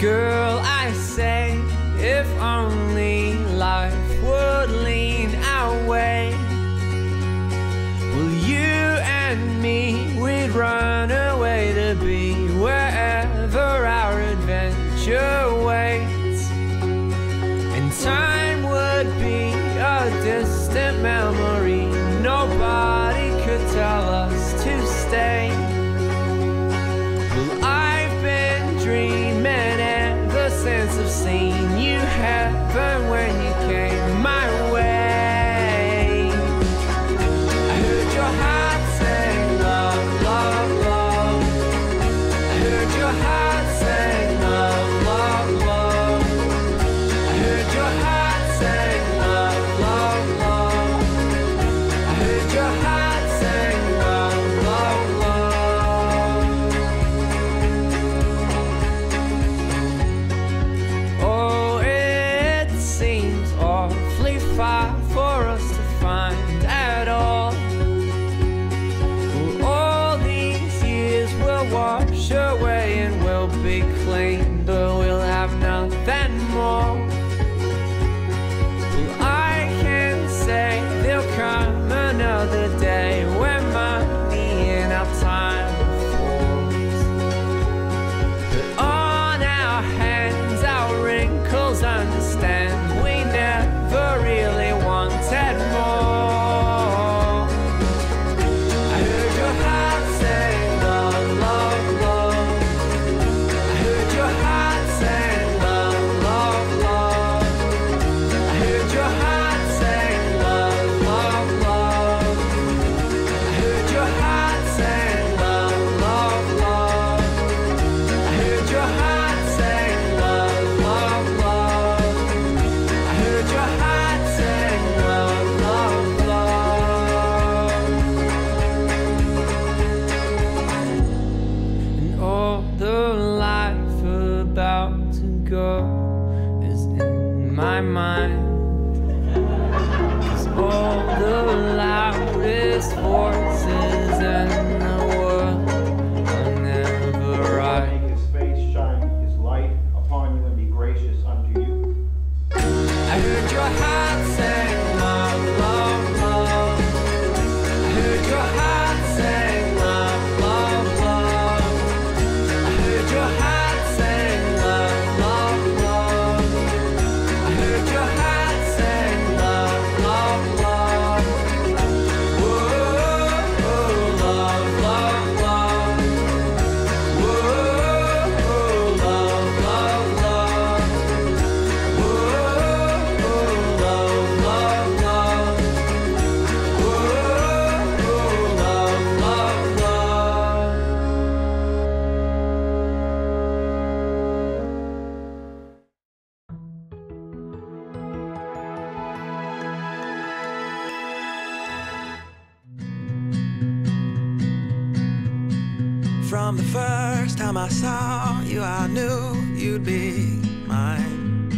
Girl, I say, if only life would lean our way. Will you and me, we'd run away to be wherever our adventure waits. And time would be a distant memory. Nobody could tell us heaven when for us to find at all. Well, all these years will wash away and we'll be clean, but we'll have nothing more. Well, I can say there'll come another day when money and our time falls. But on our hands, our wrinkles understand I saw you, I knew you'd be mine.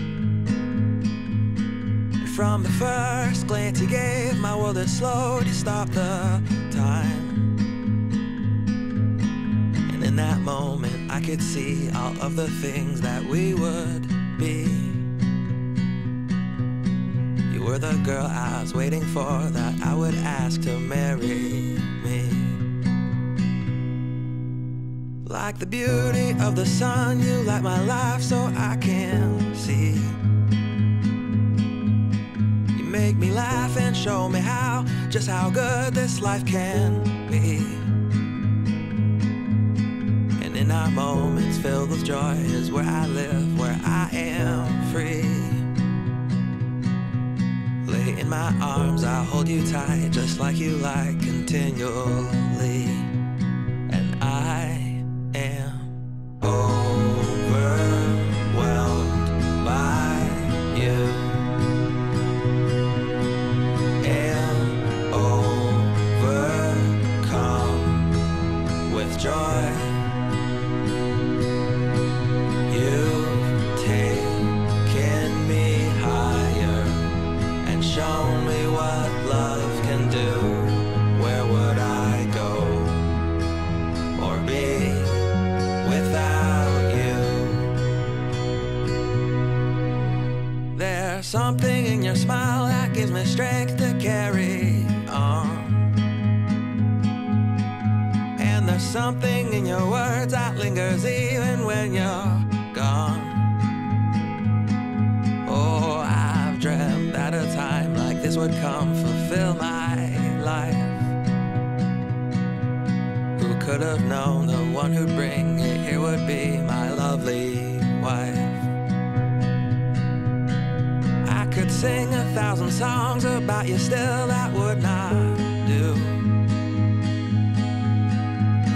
And From the first glance you gave, my world had slowed, you stopped the time. And in that moment, I could see all of the things that we would be. You were the girl I was waiting for, that I would ask to marry me. Like the beauty of the sun, you light my life so I can see. You make me laugh and show me how, just how good this life can be. And in our moments filled with joy is where I live, where I am free. Lay in my arms, I'll hold you tight, just like you like continually. Something in your smile that gives me strength to carry on. And there's something in your words that lingers even when you're gone. Oh, I've dreamt that a time like this would come fulfill my life. Who could have known the one who'd bring it here would be my lovely sing a thousand songs about you, still that would not do.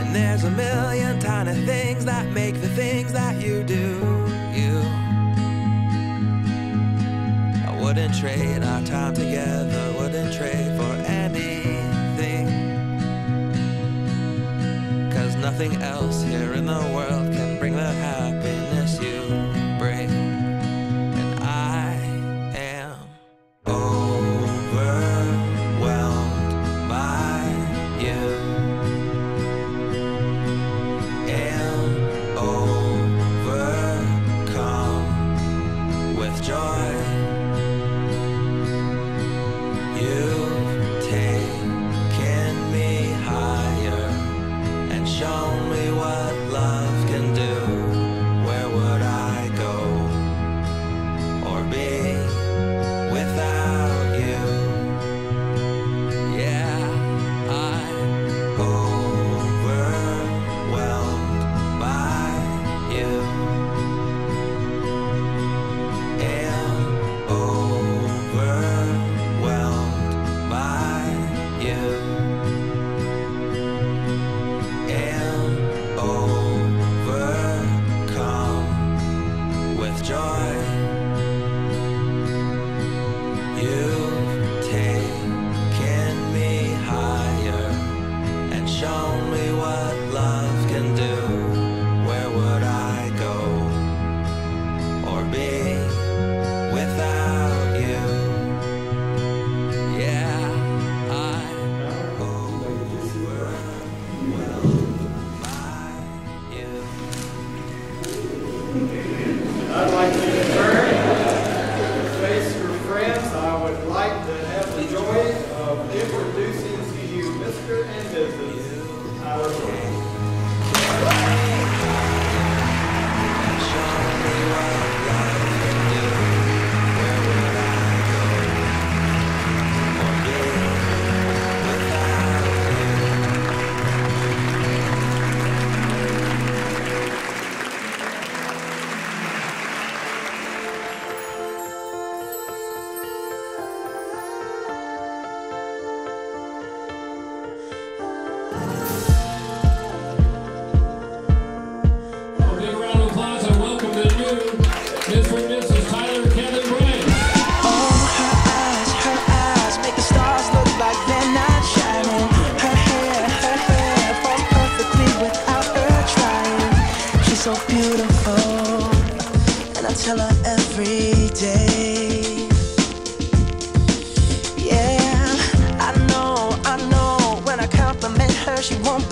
And there's a million tiny things that make the things that you do, you. I wouldn't trade our time together, wouldn't trade for anything. Cause nothing else she won't